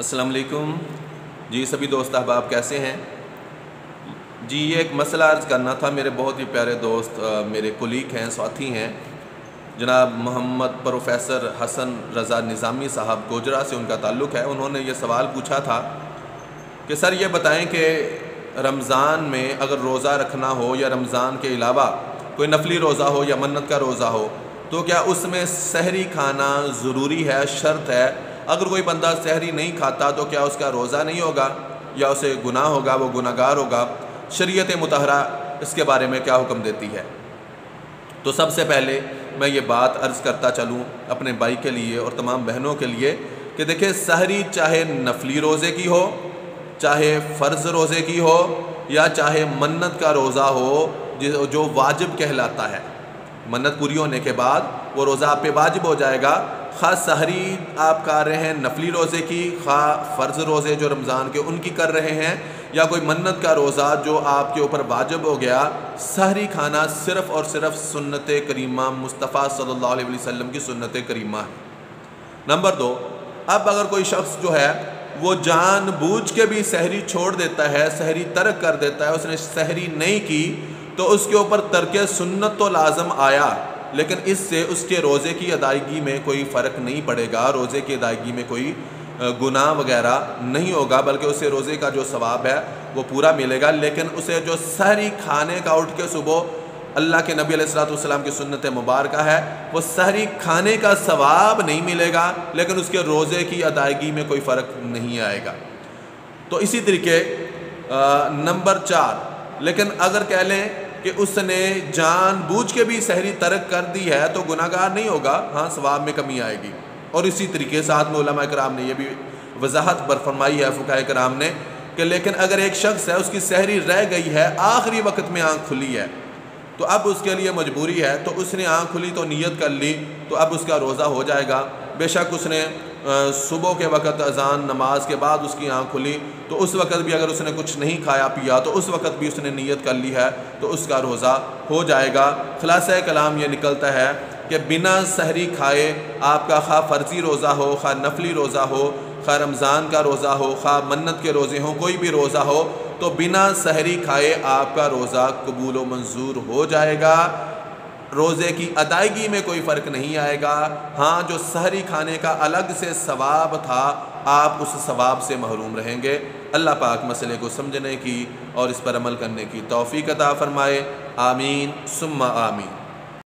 अस्सलाम वालेकुम जी सभी दोस्त अहबाब कैसे हैं? जी ये एक मसला अर्ज़ करना था। मेरे बहुत ही प्यारे दोस्त आ, मेरे कुलीग हैं साथी हैं। जनाब मोहम्मद प्रोफेसर हसन रज़ा निज़ामी साहब गोजरा से उनका ताल्लुक़ है। उन्होंने ये सवाल पूछा था कि सर ये बताएँ कि रमज़ान में अगर रोज़ा रखना हो या रमज़ान के अलावा कोई नफली रोज़ा हो या मन्नत का रोज़ा हो तो क्या उसमें शहरी खाना ज़रूरी है शर्त है अगर कोई बंदा सहरी नहीं खाता तो क्या उसका रोज़ा नहीं होगा? या उसे गुनाह होगा, वो गुनागार होगा? शरीयत मतहरा इसके बारे में क्या हुक्म देती है? तो सबसे पहले मैं ये बात अर्ज़ करता चलूँ अपने भाई के लिए और तमाम बहनों के लिए कि देखिए, सहरी चाहे नफली रोज़े की हो, चाहे फ़र्ज़ रोज़े की हो, या चाहे मन्नत का रोज़ा हो जो वाजिब कहलाता है। मन्नत पूरी होने के बाद वो रोज़ा आप पे वाजिब हो जाएगा खा सहरी आप कर रहे हैं नफली रोज़े की खा फ़र्ज़ रोज़े जो रमज़ान के उनकी कर रहे हैं, या कोई मन्नत का रोज़ा जो आपके ऊपर वाजब हो गया, सहरी खाना सिर्फ़ और सिर्फ़ सुन्नत करीमा मुस्तफ़ा सल्लल्लाहु अलैहि वसल्लम की सुन्नत करीमा है। नंबर दो, अब अगर कोई शख्स जो है, वो जान बूझ के भी सहरी छोड़ देता है, सहरी तर्क कर देता है, उसने सहरी नहीं की तो उसके ऊपर तर्क सुन्नत तो लाजम आया। लेकिन इससे उसके रोज़े की अदायगी में कोई फ़र्क नहीं पड़ेगा, रोज़े की अदायगी में कोई गुनाह वगैरह नहीं होगा, बल्कि उसे रोज़े का जो सवाब है, वो पूरा मिलेगा। लेकिन उसे जो सहरी खाने का उठ के सुबह अल्लाह के नबी सलाम की सुन्नत मुबारक है, वो सहरी खाने का सवाब नहीं मिलेगा, लेकिन उसके रोज़े की अदायगी में कोई फ़र्क नहीं आएगा। तो इसी तरीके नंबर चार, लेकिन अगर कह लें कि उसने जान बूझ के भी सहरी तरक कर दी है तो गुनागार नहीं होगा। हाँ स्वाब में कमी आएगी। और इसी तरीके साथ में कराम ने यह भी वजाहत पर फरमाई है फ़ुका कराम ने, कि लेकिन अगर एक शख्स है, उसकी सहरी रह गई है, आखिरी वक्त में आँख खुली है तो अब उसके लिए मजबूरी है तो उसने आँख खुली तो नीयत कर ली तो अब उसका रोज़ा हो जाएगा। बेशक उसने सुबह के वक़्त अजान, नमाज़ के बाद उसकी आँख खुली तो उस वक़्त भी अगर उसने कुछ नहीं खाया, पिया तो उस वक़्त भी उसने नीयत कर ली है तो उसका रोज़ा हो जाएगा। खलास कलाम ये निकलता है कि बिना सहरी खाए आपका खा फ़र्ज़ी रोज़ा हो खा नफली रोज़ा हो खा रमज़ान का रोज़ा हो खा मन्नत के रोज़े हों, कोई भी रोज़ा हो तो बिना सहरी खाए आपका रोज़ा कबूल व मंजूर हो जाएगा। रोज़े की अदायगी में कोई फ़र्क नहीं आएगा। हाँ जो सहरी खाने का अलग से सवाब था, आप उस सवाब से महरूम रहेंगे। अल्लाह पाक मसले को समझने की और इस पर अमल करने की तोफ़ी कदा फ़रमाए। आमीन, सुम्मा आमीन।